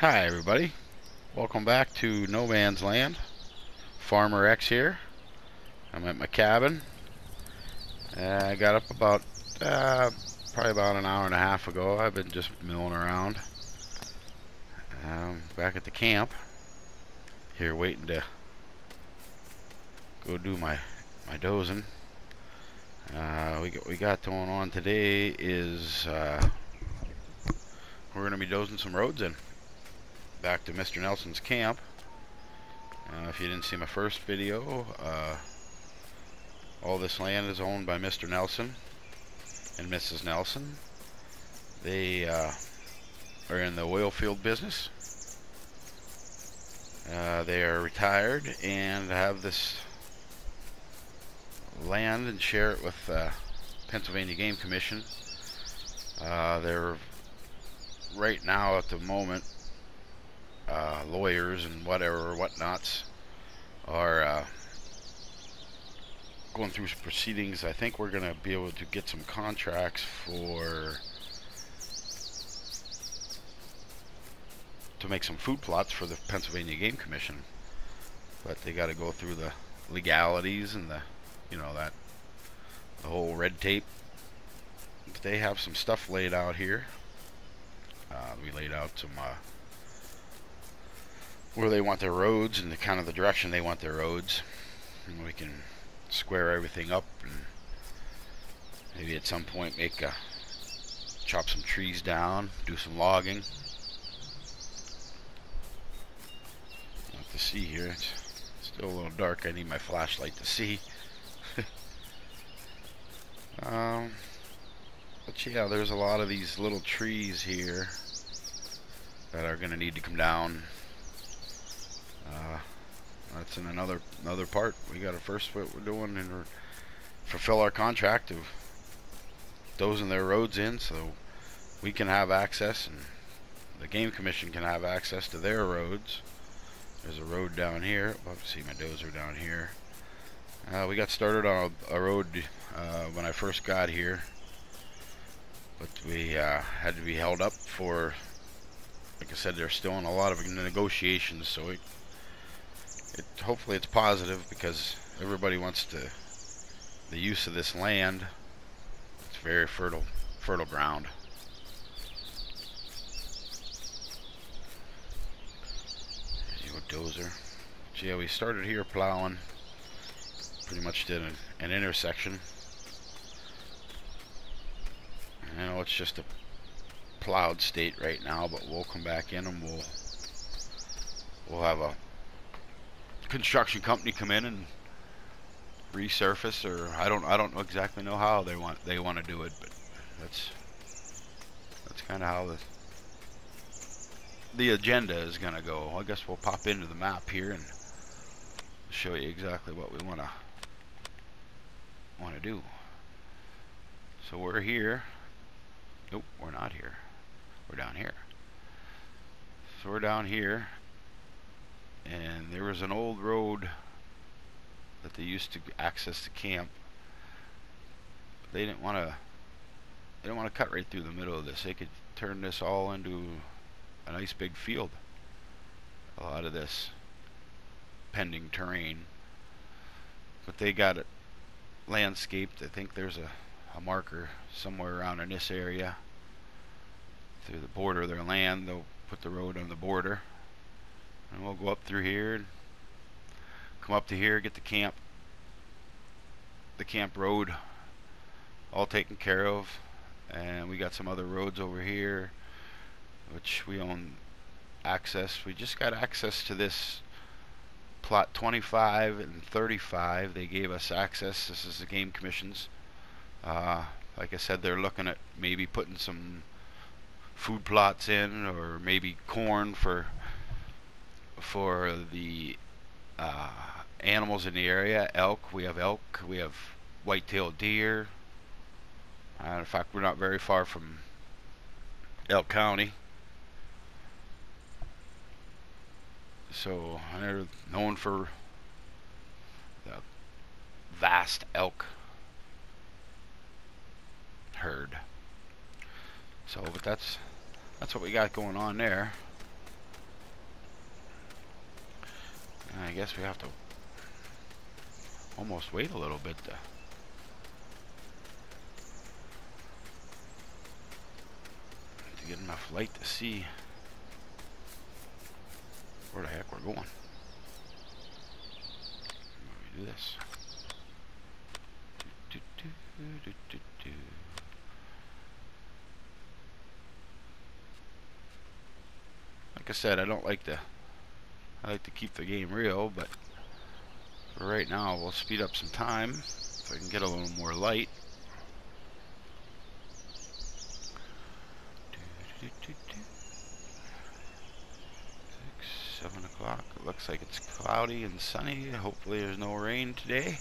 Hi everybody, welcome back to No Man's Land. Farmer X here. I'm at my cabin. Uh, I got up about, uh, probably about an hour and a half ago. I've been just milling around. Um, back at the camp. Here waiting to go do my, my dozing. Uh, we, got, we got going on today is uh, we're going to be dozing some roads in back to Mr. Nelson's camp. Uh, if you didn't see my first video, uh, all this land is owned by Mr. Nelson and Mrs. Nelson. They uh, are in the oil field business. Uh, they are retired and have this land and share it with uh, Pennsylvania Game Commission. Uh, they're right now at the moment uh, lawyers and whatever whatnots are uh, going through proceedings. I think we're going to be able to get some contracts for to make some food plots for the Pennsylvania Game Commission, but they got to go through the legalities and the you know that the whole red tape. But They have some stuff laid out here. Uh, we laid out some uh, where they want their roads and the kind of the direction they want their roads. And we can square everything up and maybe at some point make a chop some trees down, do some logging. Not to see here. It's still a little dark. I need my flashlight to see. um, but yeah, there's a lot of these little trees here that are going to need to come down uh, that's in another another part. We got to first what we're doing and fulfill our contract of dozing their roads in so we can have access and the game commission can have access to their roads. There's a road down here. Oh, see my dozer down here. Uh, we got started on a, a road uh, when I first got here, but we uh, had to be held up for, like I said, they're still in a lot of negotiations, so it, hopefully it's positive because everybody wants to the use of this land. It's very fertile, fertile ground. There's dozer. So yeah, we started here plowing. Pretty much did an, an intersection. I know it's just a plowed state right now, but we'll come back in and we'll we'll have a construction company come in and resurface or I don't I don't exactly know how they want they want to do it but that's that's kind of how the the agenda is going to go. I guess we'll pop into the map here and show you exactly what we want to want to do. So we're here. Nope, we're not here. We're down here. So we're down here and there was an old road that they used to access the camp. They didn't want to. They didn't want to cut right through the middle of this. They could turn this all into a nice big field. A lot of this pending terrain, but they got it landscaped. I think there's a, a marker somewhere around in this area through the border of their land. They'll put the road on the border and we'll go up through here and come up to here get the camp the camp road all taken care of. And we got some other roads over here which we own access. We just got access to this plot 25 and 35 they gave us access. This is the game commissions. Uh, like I said they're looking at maybe putting some food plots in or maybe corn for for the uh, animals in the area. Elk, we have elk, we have white-tailed deer. Uh, in fact, we're not very far from Elk County. So they're known for the vast elk herd. So, but that's that's what we got going on there. I guess we have to almost wait a little bit to get enough light to see where the heck we're going. Me do this. Like I said, I don't like to I like to keep the game real, but right now we'll speed up some time so I can get a little more light. Six, seven o'clock. It looks like it's cloudy and sunny. Hopefully there's no rain today.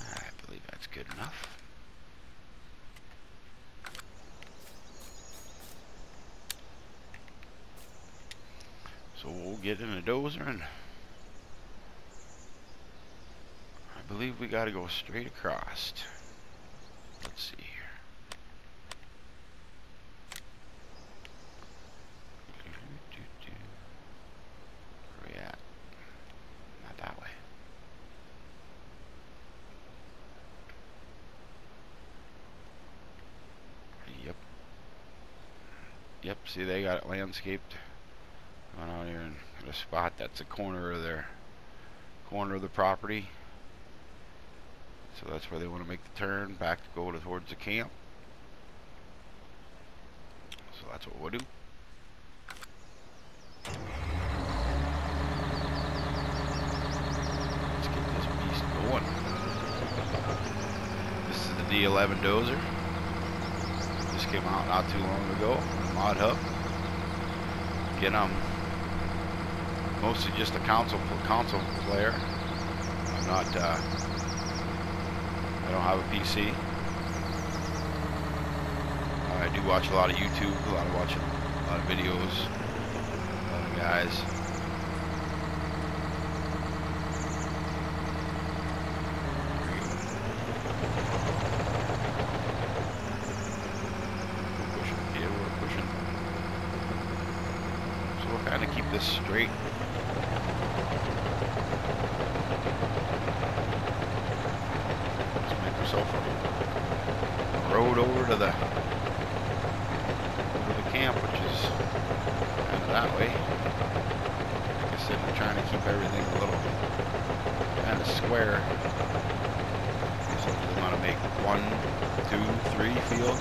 I believe that's good enough. So we'll get in a dozer and I believe we got to go straight across. Let's see here. Where we at? Not that way. Yep. Yep, see they got it landscaped. Here and a spot that's a corner of their corner of the property. So that's where they want to make the turn back to go towards the camp. So that's what we'll do. Let's get this beast going. This is the D11 dozer. This came out not too long ago. Mod Hub. Get them mostly just a console console player. I'm not. Uh, I don't have a PC. I do watch a lot of YouTube, a lot of watching, a lot of videos, a lot of guys. Pushing, yeah, we're pushing. So we'll kind of keep this straight. Let's make a road over to the over the camp, which is kind of that way. Like I said, we're trying to keep everything a little kind of square. So we want to make one, two, three fields.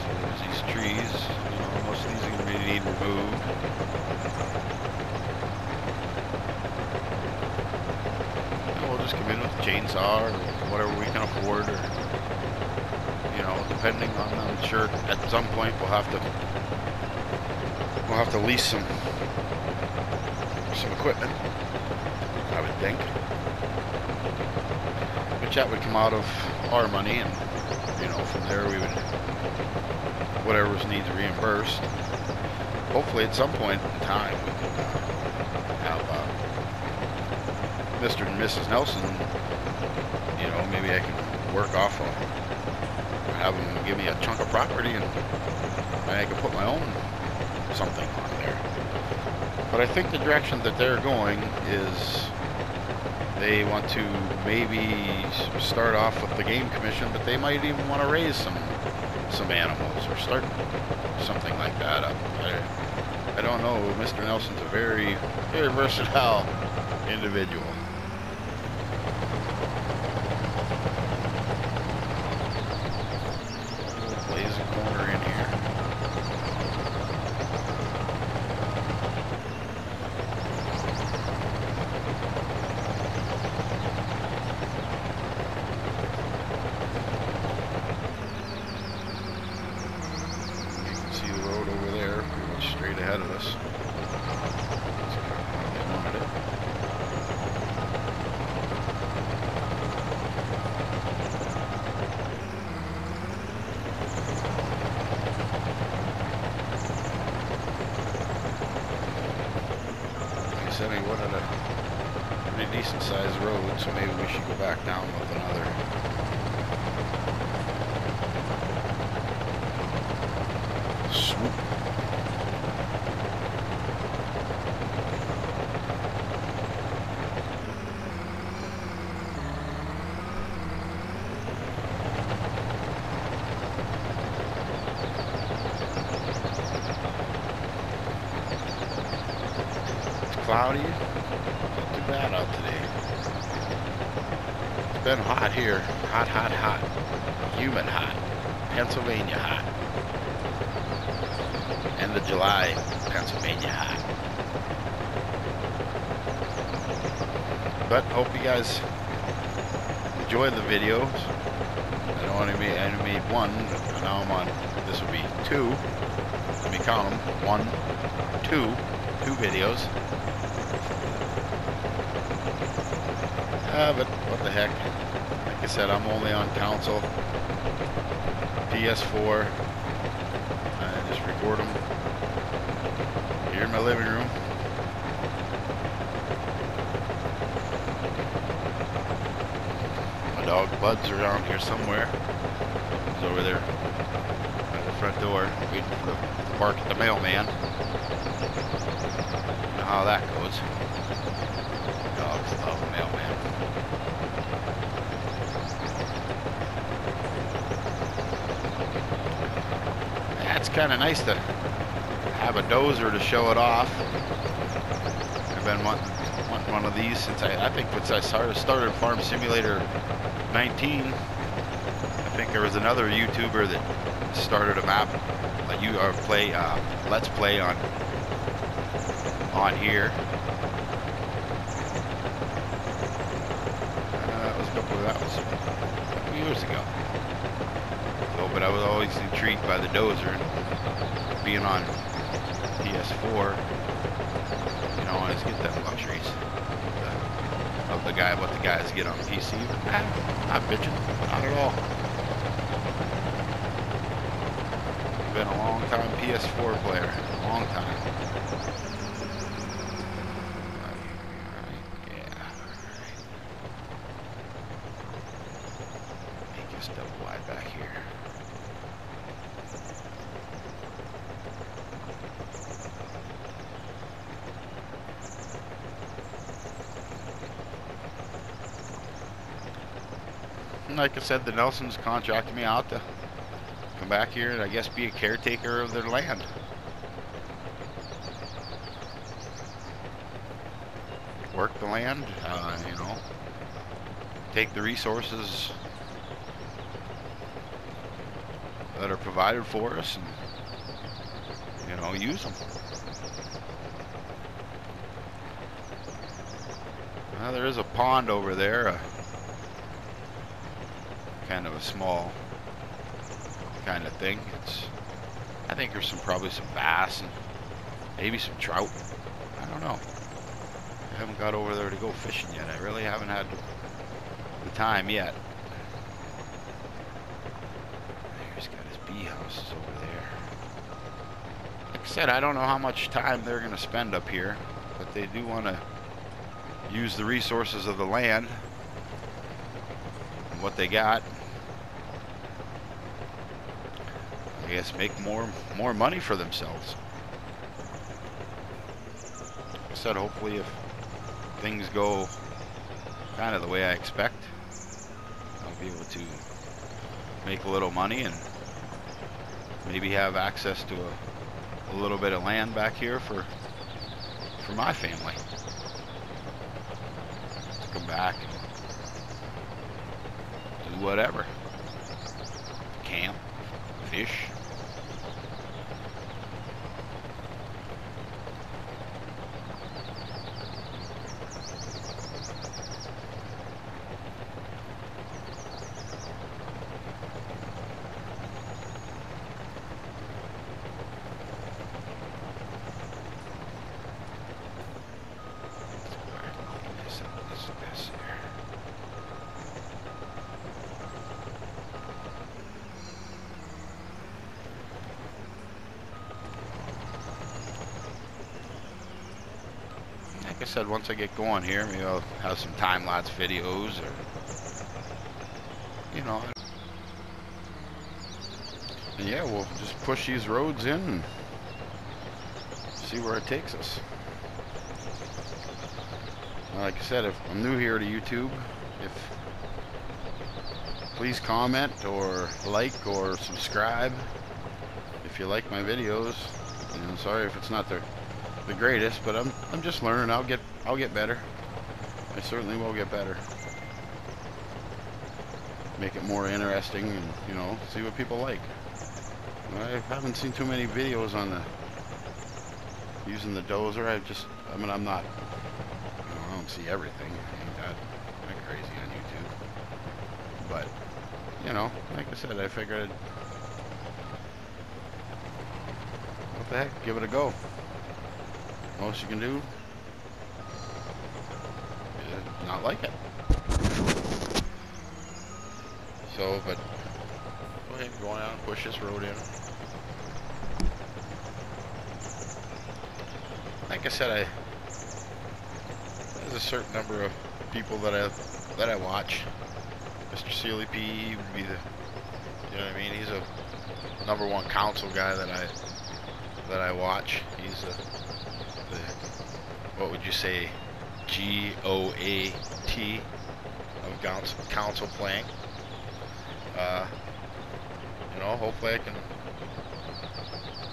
So there's these trees. You know, most of these are going to be need removed. And we'll just come in with chainsaw or whatever we can afford, or you know, depending on. I'm sure at some point we'll have to we'll have to lease some some equipment. I would think. Which that would come out of our money, and you know, from there we would whatever's needs reimbursed. Hopefully, at some point in time, have uh, Mr. and Mrs. Nelson. You know, maybe I can work off of have them give me a chunk of property, and I can put my own something on there. But I think the direction that they're going is they want to maybe start off with the game commission, but they might even want to raise some some animals or start something like that up. I, don't know. Mr. Nelson's a very, very versatile individual. Blaze a corner in here. You can see the road over there, pretty much straight ahead of us. Get on it. Like I said, he wanted a pretty decent sized road, so maybe we should go back down with another cloudy. Not too bad out today. Been hot here. Hot, hot, hot. Humid hot. Pennsylvania hot. End of July, Pennsylvania hot. But hope you guys enjoy the videos. I know I only I only made one. Now I'm on. This will be two. Let me count them. One, two, two videos. Uh, but what the heck. Like I said, I'm only on console. PS4. I just record them here in my living room. My dog Bud's around here somewhere. He's over there at the front door waiting for the, to bark at the mailman. You know how that goes. Dogs love the mailman. Yeah, it's kind of nice to have a dozer to show it off. I've been wanting, wanting one of these since I, I think since I started, started Farm Simulator 19. I think there was another YouTuber that started a map, let you or play, uh, let's play on on here. Uh, that was a couple. That was a couple years ago. But I was always intrigued by the dozer being on PS4. You know, I always get that luxuries the, of the guy, what the guys get on PC. Ah, not bitching, not at all. Been a long time PS4 player, a long time. Double wide back here. And like I said, the Nelsons contracted me out to come back here and I guess be a caretaker of their land. Work the land, uh, you know, take the resources that are provided for us and, you know, use them. Well, there is a pond over there, uh, kind of a small kind of thing. It's, I think there's some probably some bass and maybe some trout. I don't know. I haven't got over there to go fishing yet. I really haven't had the time yet. He's got his bee houses over there. Like I said, I don't know how much time they're going to spend up here, but they do want to use the resources of the land and what they got. I guess make more more money for themselves. I said, hopefully if things go kind of the way I expect, I'll be able to make a little money and maybe have access to a, a little bit of land back here for for my family. To come back and do whatever. Camp, fish. This up, this mess here. Like I said, once I get going here, maybe I'll have some time lapse videos or, you know. And yeah, we'll just push these roads in and see where it takes us. Like I said, if I'm new here to YouTube, if please comment or like or subscribe if you like my videos. You know, sorry if it's not the the greatest, but I'm I'm just learning. I'll get I'll get better. I certainly will get better. Make it more interesting and you know see what people like. I haven't seen too many videos on the using the dozer. I just I mean I'm not you know, I don't see everything. I ain't that, crazy on YouTube. But you know, like I said, I figured what the heck, give it a go. Most you can do is not like it. So, but go ahead and go on and push this road in. Like I said, I there's a certain number of people that I that I watch. Mr. Sealy P would be the you know what I mean? He's a number one council guy that I that I watch. He's a what would you say G O A T of council council playing. Uh, you know, hopefully I can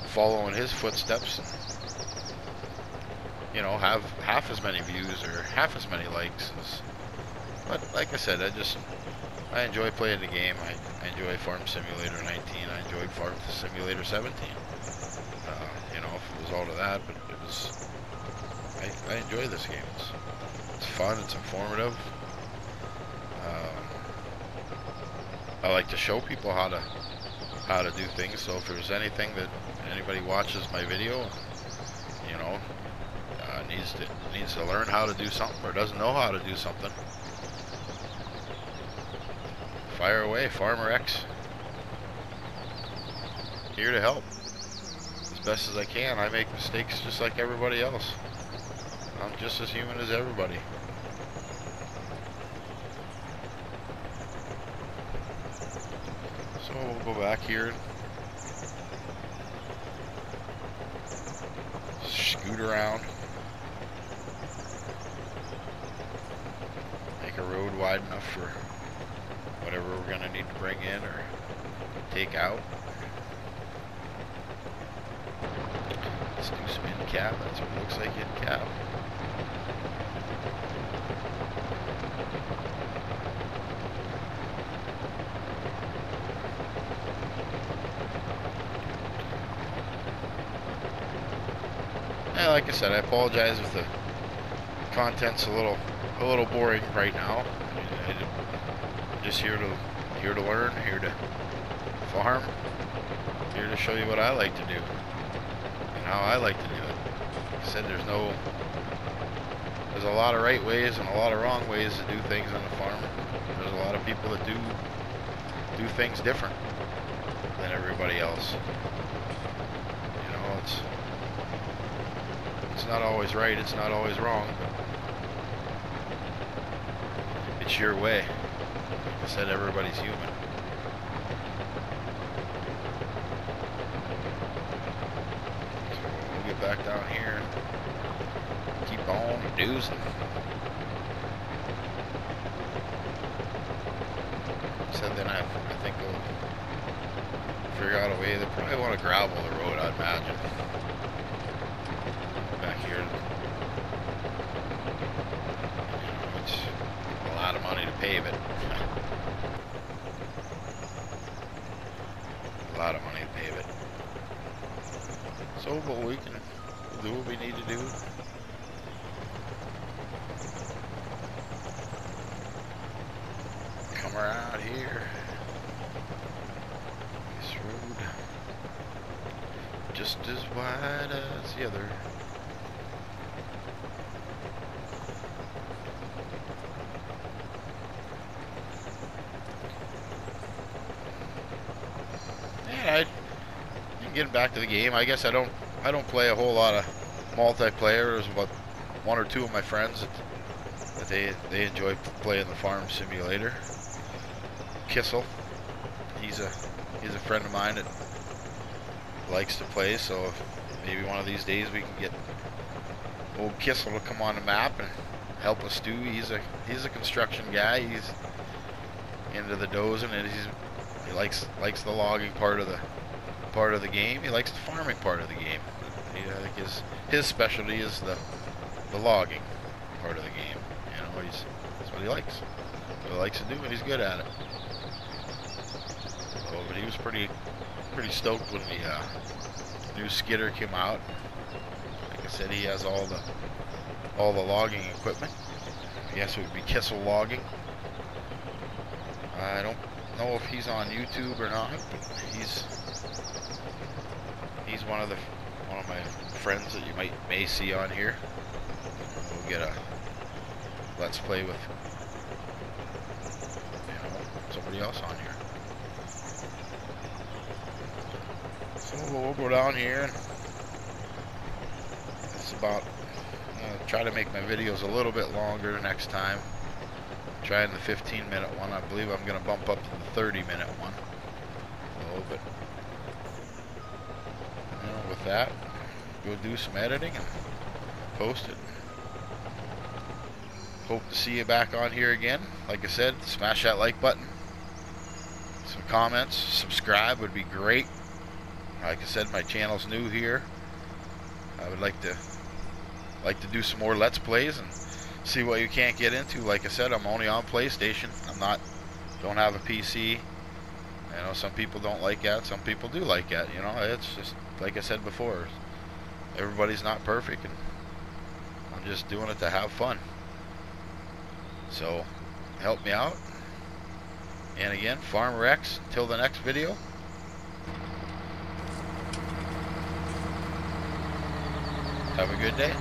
follow in his footsteps and you know have half as many views or half as many likes as but like I said I just I enjoy playing the game. I, I enjoy Farm Simulator 19 I enjoyed Farm Simulator 17 uh, you know if it was all of that but it was I, I enjoy this game. It's, it's fun it's informative. Um, I like to show people how to how to do things. So if there's anything that anybody watches my video you know uh, needs to needs to learn how to do something or doesn't know how to do something fire away Farmer X. Here to help. As best as I can. I make mistakes just like everybody else I'm just as human as everybody so we'll go back here scoot around make a road wide enough for whatever we're going to need to bring in or take out. Let's do some in cap. That's what it looks like in cap. Yeah, like I said, I apologize if the content's a little a little boring right now. I'm just here to here to learn, here to farm, here to show you what I like to do and how I like to do it. Like I said there's no there's a lot of right ways and a lot of wrong ways to do things on the farm. There's a lot of people that do do things different than everybody else. You know, it's it's not always right, it's not always wrong, it's your way. Like I said, everybody's human. So we'll get back down here keep on doozing. So then I, I think we'll figure out a way. They probably want to gravel the road, I'd imagine. Back here. It's a lot of money to pave it. a lot of money to pave it. So, but we can do what we need to do. Come around here. This road. Just as wide as the other. Yeah, I, getting back to the game, I guess I don't I don't play a whole lot of multiplayer. There's about one or two of my friends that, that they they enjoy playing the farm simulator. Kissel, he's a he's a friend of mine that likes to play. So maybe one of these days we can get old Kissel to come on the map and help us do. He's a he's a construction guy. He's into the dozing and he's he likes likes the logging part of the part of the game. He likes the farming part of the game. I think his his specialty is the the logging part of the game. You know, he's that's what he likes. What he likes to do, and he's good at it. So, but he was pretty pretty stoked when the uh, new skidder came out. Like I said, he has all the all the logging equipment. Guess it would be Kissel logging. I don't know if he's on YouTube or not, but he's he's one of the one of my friends that you might may see on here. We'll get a let's play with you know somebody else on here. So we'll go down here it's about uh, try to make my videos a little bit longer next time. Trying the 15 minute one. I believe I'm going to bump up to the 30 minute one. A little bit. With that, go do some editing and post it. Hope to see you back on here again. Like I said, smash that like button. Some comments, subscribe would be great. Like I said, my channel's new here. I would like to like to do some more Let's Plays and see what you can't get into. Like I said, I'm only on PlayStation. I'm not, don't have a PC. You know, some people don't like that. Some people do like that. You know, it's just like I said before. Everybody's not perfect, and I'm just doing it to have fun. So, help me out. And again, Farmer X. Till the next video. Have a good day.